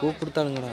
கூப்பிடுத்தானுங்கடா.